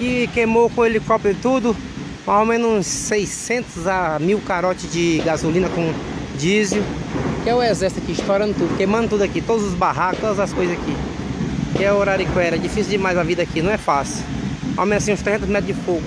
E queimou com o helicóptero e tudo. Mais ou menos uns 600 a mil carotes de gasolina com diesel. Que é o exército aqui estourando tudo, queimando tudo aqui, todos os barracos, todas as coisas aqui. Que é o era. difícil demais a vida aqui, não é fácil. Ao menos assim uns 300 metros de fogo.